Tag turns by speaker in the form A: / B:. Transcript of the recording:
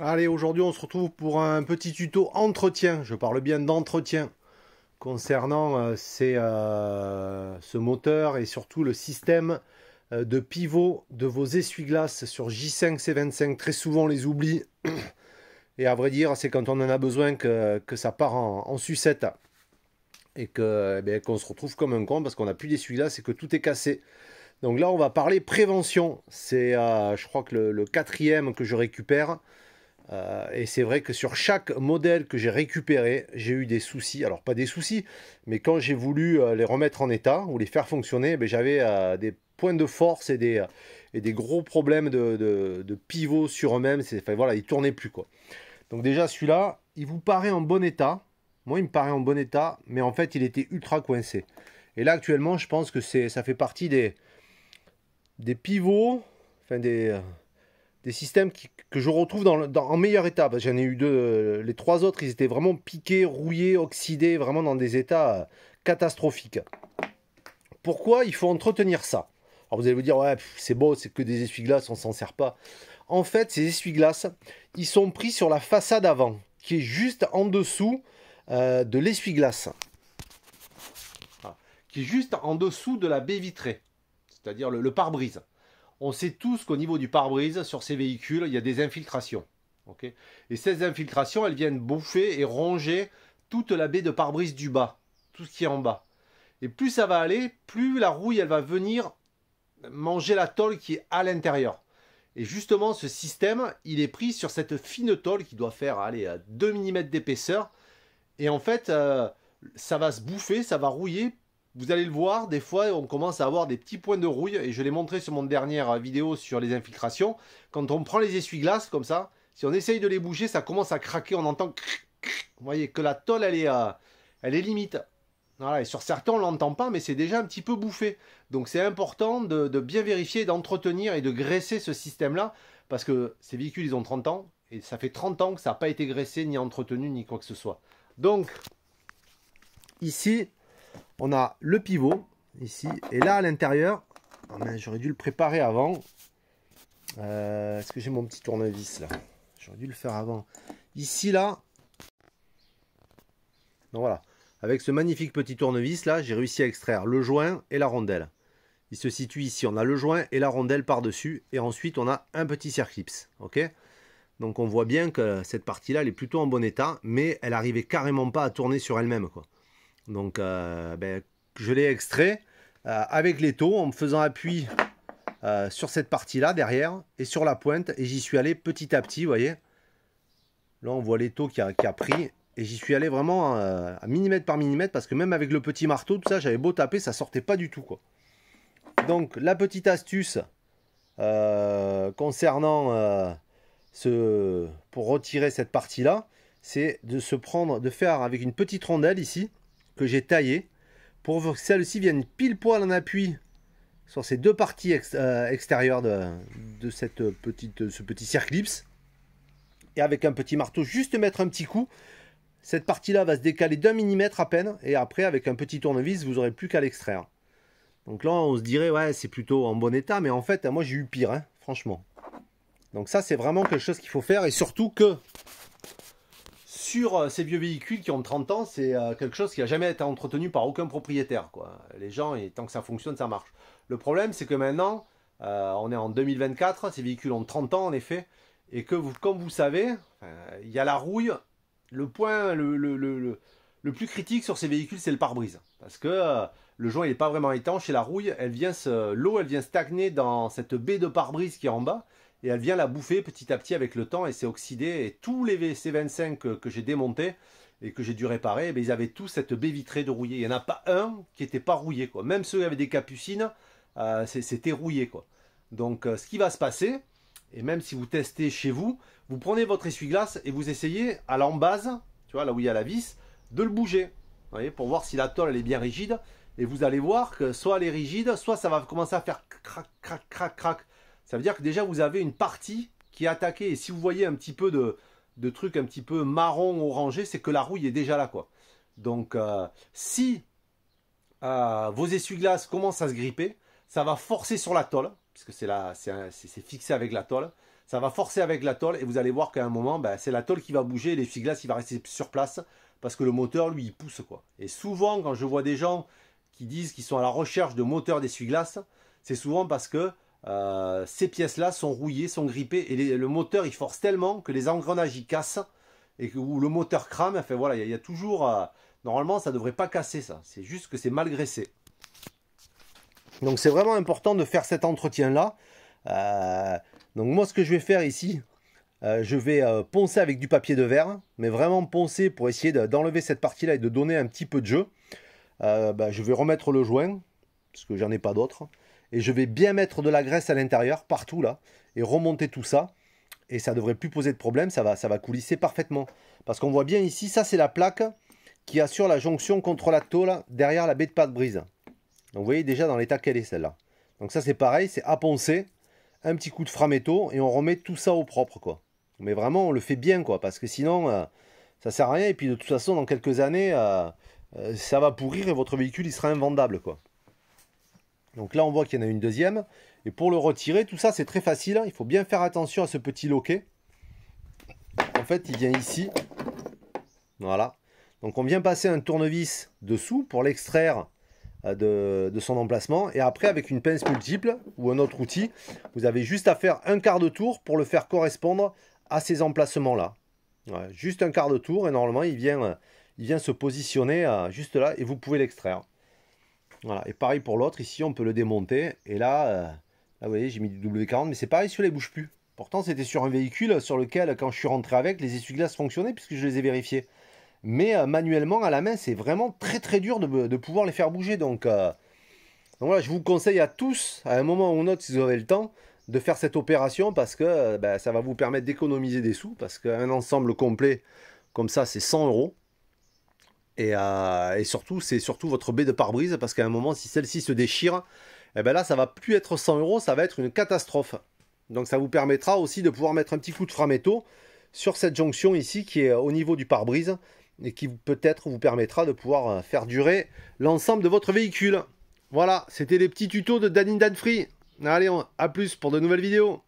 A: Allez, aujourd'hui on se retrouve pour un petit tuto entretien. Je parle bien d'entretien concernant euh, euh, ce moteur et surtout le système euh, de pivot de vos essuie-glaces sur J5 C25. Très souvent on les oublie. Et à vrai dire, c'est quand on en a besoin que, ça part en, sucette. Et eh qu'on se retrouve comme un con parce qu'on n'a plus d'essuie-glaces et que tout est cassé. Donc là, on va parler prévention. C'est, je crois que le, quatrième que je récupère. Euh, et c'est vrai que sur chaque modèle que j'ai récupéré, j'ai eu des soucis. Alors pas des soucis, mais quand j'ai voulu euh, les remettre en état ou les faire fonctionner, ben, j'avais euh, des points de force et des, gros problèmes de, de, pivot sur eux-mêmes. Enfin, voilà, ils tournaient plus quoi. Donc déjà celui-là, il vous paraît en bon état. Moi, il me paraît en bon état, mais en fait, il était ultra coincé. Et là, actuellement, je pense que ça fait partie des, des pivots, enfin des, des systèmes que je retrouve en meilleur état. J'en ai eu deux. Euh, les trois autres, ils étaient vraiment piqués, rouillés, oxydés, vraiment dans des états euh, catastrophiques. Pourquoi il faut entretenir ça? Alors vous allez vous dire, ouais, c'est beau, c'est que des essuie-glaces, on s'en sert pas. En fait, ces essuie-glaces, ils sont pris sur la façade avant, qui est juste en dessous euh, de l'essuie-glace. Qui est juste en dessous de la baie vitrée, c'est-à-dire le pare-brise on sait tous qu'au niveau du pare-brise, sur ces véhicules, il y a des infiltrations. et ces infiltrations, elles viennent bouffer et ronger toute la baie de pare-brise du bas, tout ce qui est en bas. Et plus ça va aller, plus la rouille, elle va venir manger la tôle qui est à l'intérieur. Et justement, ce système, il est pris sur cette fine tôle qui doit faire allez, 2 mm d'épaisseur. Et en fait, euh, ça va se bouffer, ça va rouiller vous allez le voir, des fois on commence à avoir des petits points de rouille, et je l'ai montré sur mon dernière vidéo sur les infiltrations. Quand on prend les essuie-glaces comme ça, si on essaye de les bouger, ça commence à craquer, on entend... Vous voyez que la tôle, elle est, euh, elle est limite. Voilà, et sur certains, on l'entend pas, mais c'est déjà un petit peu bouffé. Donc c'est important de, de, bien vérifier, d'entretenir et de graisser ce système-là, parce que ces véhicules, ils ont 30 ans, et ça fait 30 ans que ça n'a pas été graissé, ni entretenu, ni quoi que ce soit. Donc, ici, on a le pivot ici. Et là, à l'intérieur, oh, j'aurais dû le préparer avant. Euh, est-ce que j'ai mon petit tournevis là? J'aurais dû le faire avant. Ici, là. Donc voilà. Avec ce magnifique petit tournevis là, j'ai réussi à extraire le joint et la rondelle. Il se situe ici. On a le joint et la rondelle par-dessus. Et ensuite, on a un petit circlips. Ok? Donc on voit bien que cette partie-là, elle est plutôt en bon état. Mais elle arrivait carrément pas à tourner sur elle-même. quoi. Donc, euh, ben, je l'ai extrait euh, avec l'étau en me faisant appui euh, sur cette partie-là derrière et sur la pointe. Et j'y suis allé petit à petit, vous voyez. Là, on voit l'étau qui a, pris. Et j'y suis allé vraiment à millimètre par millimètre parce que même avec le petit marteau, tout ça, j'avais beau taper, ça sortait pas du tout. Donc, la petite astuce concernant ce, pour retirer cette partie-là, c'est de se prendre, de faire avec une petite rondelle ici, j'ai taillé pour que celle-ci vienne pile poil en appui sur ces deux parties euh, extérieures de, cette petite, ce petit circlips. Et avec un petit marteau, juste mettre un petit coup. Cette partie-là va se décaler d'un millimètre à peine. Et après, avec un petit tournevis, vous n'aurez plus qu'à l'extraire. Donc là, on se dirait, ouais, c'est plutôt en bon état. Mais en fait, moi, j'ai eu pire, hein, franchement. Donc ça, c'est vraiment quelque chose qu'il faut faire. Et surtout que sur euh, ces vieux véhicules qui ont 30 ans, c'est euh, quelque chose qui n'a jamais été entretenu par aucun propriétaire. Les gens, et tant que ça fonctionne, ça marche. Le problème, c'est que maintenant, euh, on est en 2024, ces véhicules ont 30 ans en effet, et que comme vous savez, il y a la rouille. Le point le, plus critique sur ces véhicules, c'est le pare-brise. Parce que le joint n'est pas vraiment étanche et la rouille, elle vient l'eau, elle vient stagner dans cette baie de pare-brise qui est en bas et elle vient la bouffer petit à petit avec le temps et c'est oxydé. Et tous les C25 que, j'ai démontés et que j'ai dû réparer, eh ils avaient tous cette baie vitrée de rouillé. Il n'y en a pas un qui n'était pas rouillé. Quoi. Même ceux qui avaient des capucines, euh, c'était rouillé. Quoi. Donc euh, ce qui va se passer, et même si vous testez chez vous, vous prenez votre essuie-glace et vous essayez à l'embase, tu vois, là où il y a la vis, de le bouger. voyez, pour voir si la tôle elle est bien rigide. Et vous allez voir que soit elle est rigide, soit ça va commencer à faire crac, crac, crac, crac. Ça veut dire que déjà vous avez une partie qui est attaquée. Et si vous voyez un petit peu de, trucs un petit peu marron orangé, c'est que la rouille est déjà là. quoi. Donc euh, si euh, vos essuie-glaces commencent à se gripper, ça va forcer sur la tôle, puisque c'est fixé avec la tôle. ça va forcer avec la tôle et vous allez voir qu'à un moment, ben, c'est la tôle qui va bouger l'essuie-glace il va rester sur place parce que le moteur lui il pousse quoi. Et souvent quand je vois des gens qui disent qu'ils sont à la recherche de moteurs d'essuie-glace, c'est souvent parce que euh, ces pièces-là sont rouillées, sont grippées et le moteur il force tellement que les engrenages y cassent et que le moteur crame. Enfin voilà, il y, a toujours euh, normalement ça devrait pas casser ça. C'est juste que c'est mal graissé. Donc c'est vraiment important de faire cet entretien là. Euh, donc moi ce que je vais faire ici, je vais poncer avec du papier de verre, mais vraiment poncer pour essayer d'enlever cette partie-là et de donner un petit peu de jeu. Euh, bah, je vais remettre le joint, parce que j'en ai pas d'autre. Et je vais bien mettre de la graisse à l'intérieur, partout là, et remonter tout ça. Et ça devrait plus poser de problème, ça va, ça va coulisser parfaitement. Parce qu'on voit bien ici, ça c'est la plaque qui assure la jonction contre la tôle derrière la baie de pâte brise. Donc vous voyez déjà dans l'état qu'elle est celle-là. Donc ça c'est pareil, c'est à poncer un petit coup de framéto et on remet tout ça au propre quoi. Mais vraiment on le fait bien quoi parce que sinon euh, ça sert à rien et puis de toute façon dans quelques années euh, euh, ça va pourrir et votre véhicule il sera invendable quoi. Donc là on voit qu'il y en a une deuxième et pour le retirer tout ça c'est très facile, il faut bien faire attention à ce petit loquet. En fait il vient ici. Voilà. Donc on vient passer un tournevis dessous pour l'extraire euh, de, son emplacement. Et après, avec une pince multiple ou un autre outil, vous avez juste à faire un quart de tour pour le faire correspondre à ces emplacements-là. juste un quart de tour et normalement, il vient, il vient se positionner juste là et vous pouvez l'extraire. Voilà. Et pareil pour l'autre, ici, on peut le démonter. Et là, euh, là vous voyez, j'ai mis du W40, mais c'est pareil, celui-là, il bouge plus. Pourtant, c'était sur un véhicule sur lequel, quand je suis rentré avec, les essuie-glaces fonctionnaient puisque je les ai vérifiés. Mais euh, manuellement, à la main, c'est vraiment très très dur de, pouvoir les faire bouger. Donc, euh, donc, voilà, je vous conseille à tous, à un moment ou un autre, si vous avez le temps, de faire cette opération parce que ben, ça va vous permettre d'économiser des sous. Parce qu'un ensemble complet comme ça, c'est 100 euros. Et, et, surtout, c'est surtout votre baie de pare-brise parce qu'à un moment, si celle-ci se déchire, eh ben là, ça va plus être 100 euros, ça va être une catastrophe. Donc, ça vous permettra aussi de pouvoir mettre un petit coup de framéto sur cette jonction ici qui est au niveau du pare-brise et qui peut-être vous permettra de pouvoir euh, faire durer l'ensemble de votre véhicule. Voilà, c'était les petits tutos de Danin Danfree. Allez, à plus pour de nouvelles vidéos.